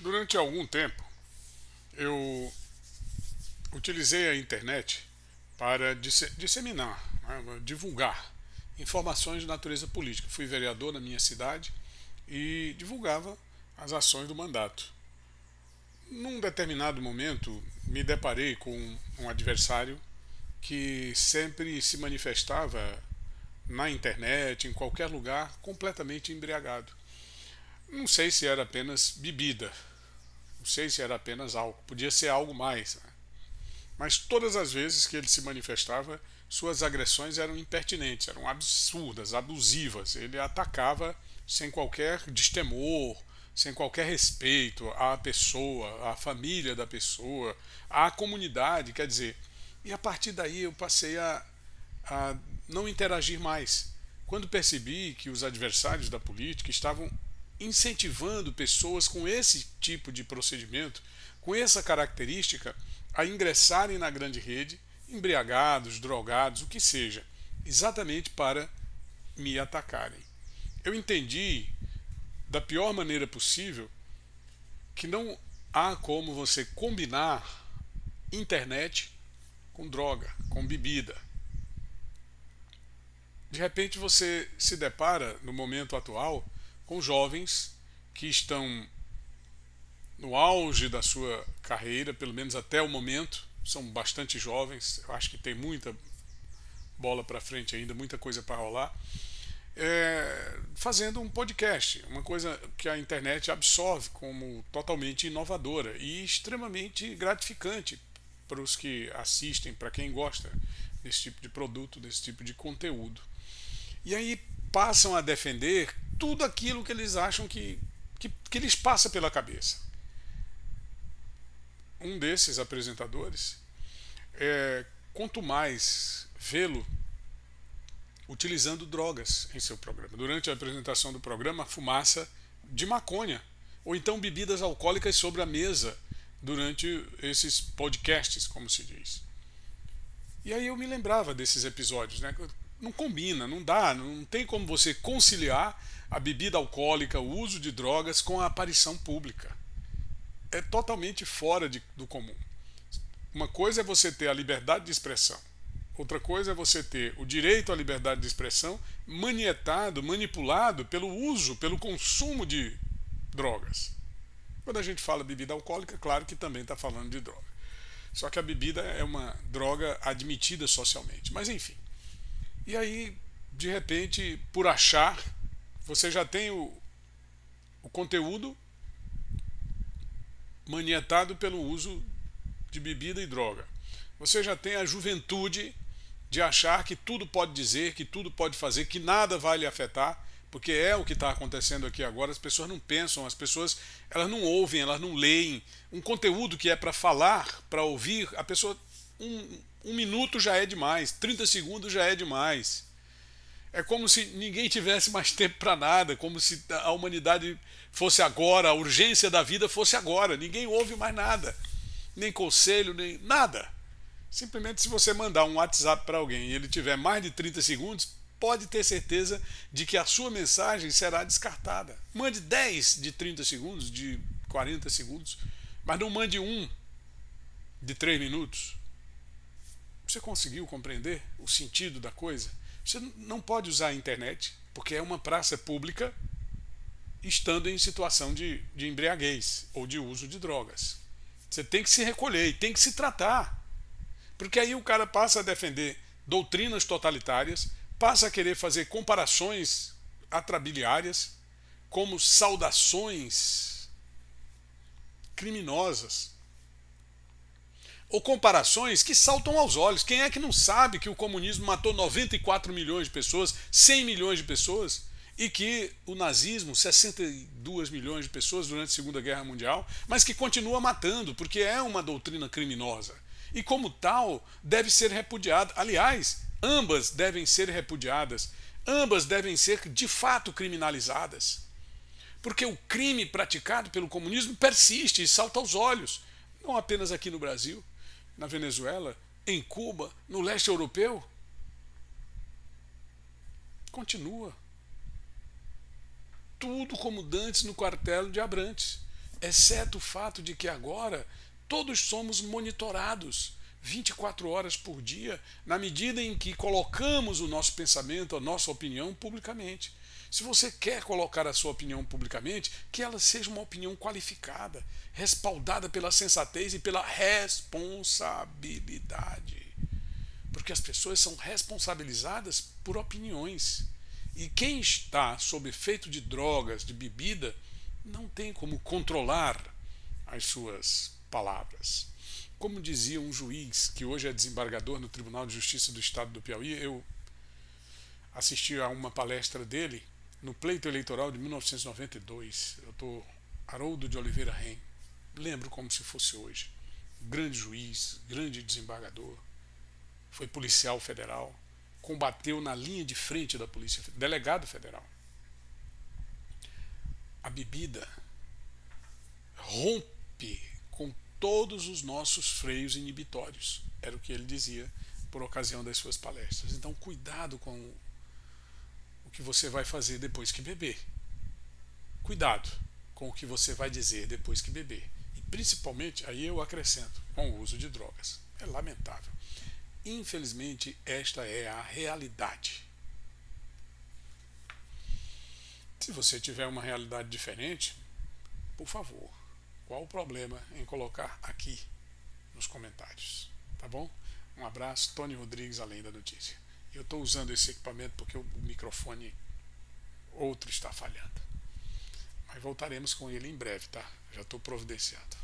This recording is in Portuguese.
Durante algum tempo, eu utilizei a internet para disseminar, né, divulgar informações de natureza política. Fui vereador na minha cidade e divulgava as ações do mandato. Num determinado momento, me deparei com um adversário que sempre se manifestava na internet, em qualquer lugar, completamente embriagado. Não sei se era apenas bebida, não sei se era apenas álcool, podia ser algo mais. Né? Mas todas as vezes que ele se manifestava, suas agressões eram impertinentes, eram absurdas, abusivas. Ele atacava sem qualquer destemor, sem qualquer respeito à pessoa, à família da pessoa, à comunidade. Quer dizer, e a partir daí eu passei a, a não interagir mais. Quando percebi que os adversários da política estavam incentivando pessoas com esse tipo de procedimento, com essa característica, a ingressarem na grande rede, embriagados, drogados, o que seja, exatamente para me atacarem. Eu entendi da pior maneira possível que não há como você combinar internet com droga, com bebida. De repente você se depara, no momento atual, com jovens que estão no auge da sua carreira, pelo menos até o momento, são bastante jovens, eu acho que tem muita bola para frente ainda, muita coisa para rolar, é, fazendo um podcast, uma coisa que a internet absorve como totalmente inovadora e extremamente gratificante para os que assistem, para quem gosta desse tipo de produto, desse tipo de conteúdo. E aí passam a defender tudo aquilo que eles acham que, que, que lhes passa pela cabeça. Um desses apresentadores, é, quanto mais vê-lo utilizando drogas em seu programa. Durante a apresentação do programa, fumaça de maconha, ou então bebidas alcoólicas sobre a mesa durante esses podcasts, como se diz. E aí eu me lembrava desses episódios, né? Não combina, não dá, não tem como você conciliar a bebida alcoólica, o uso de drogas com a aparição pública. É totalmente fora de, do comum. Uma coisa é você ter a liberdade de expressão, outra coisa é você ter o direito à liberdade de expressão manietado, manipulado pelo uso, pelo consumo de drogas. Quando a gente fala bebida alcoólica, claro que também está falando de droga. Só que a bebida é uma droga admitida socialmente. Mas enfim. E aí, de repente, por achar você já tem o, o conteúdo manietado pelo uso de bebida e droga. Você já tem a juventude de achar que tudo pode dizer, que tudo pode fazer, que nada vai lhe afetar, porque é o que está acontecendo aqui agora. As pessoas não pensam, as pessoas elas não ouvem, elas não leem. Um conteúdo que é para falar, para ouvir, a pessoa um, um minuto já é demais, 30 segundos já é demais. É como se ninguém tivesse mais tempo para nada, como se a humanidade fosse agora, a urgência da vida fosse agora. Ninguém ouve mais nada, nem conselho, nem nada. Simplesmente se você mandar um WhatsApp para alguém e ele tiver mais de 30 segundos, pode ter certeza de que a sua mensagem será descartada. Mande 10 de 30 segundos, de 40 segundos, mas não mande um de 3 minutos. Você conseguiu compreender o sentido da coisa? Você não pode usar a internet, porque é uma praça pública, estando em situação de, de embriaguez ou de uso de drogas. Você tem que se recolher e tem que se tratar. Porque aí o cara passa a defender doutrinas totalitárias, passa a querer fazer comparações atrabiliárias, como saudações criminosas ou comparações que saltam aos olhos. Quem é que não sabe que o comunismo matou 94 milhões de pessoas, 100 milhões de pessoas, e que o nazismo, 62 milhões de pessoas durante a Segunda Guerra Mundial, mas que continua matando, porque é uma doutrina criminosa. E como tal, deve ser repudiada. Aliás, ambas devem ser repudiadas. Ambas devem ser de fato criminalizadas. Porque o crime praticado pelo comunismo persiste e salta aos olhos, não apenas aqui no Brasil, na Venezuela, em Cuba, no leste europeu? Continua. Tudo como dantes no quartel de Abrantes. exceto o fato de que agora todos somos monitorados 24 horas por dia, na medida em que colocamos o nosso pensamento, a nossa opinião publicamente. Se você quer colocar a sua opinião publicamente, que ela seja uma opinião qualificada, respaldada pela sensatez e pela responsabilidade. Porque as pessoas são responsabilizadas por opiniões. E quem está sob efeito de drogas, de bebida, não tem como controlar as suas palavras. Como dizia um juiz que hoje é desembargador no Tribunal de Justiça do Estado do Piauí, eu assisti a uma palestra dele no pleito eleitoral de 1992, doutor Haroldo de Oliveira Ren, lembro como se fosse hoje, grande juiz, grande desembargador, foi policial federal, combateu na linha de frente da polícia, delegado federal. A bebida rompe com todos os nossos freios inibitórios, era o que ele dizia por ocasião das suas palestras. Então, cuidado com o que você vai fazer depois que beber. Cuidado com o que você vai dizer depois que beber. E principalmente, aí eu acrescento, com o uso de drogas. É lamentável. Infelizmente, esta é a realidade. Se você tiver uma realidade diferente, por favor, qual o problema em colocar aqui nos comentários? Tá bom? Um abraço, Tony Rodrigues, além da notícia. Eu estou usando esse equipamento porque o microfone outro está falhando. Mas voltaremos com ele em breve, tá? Já estou providenciando.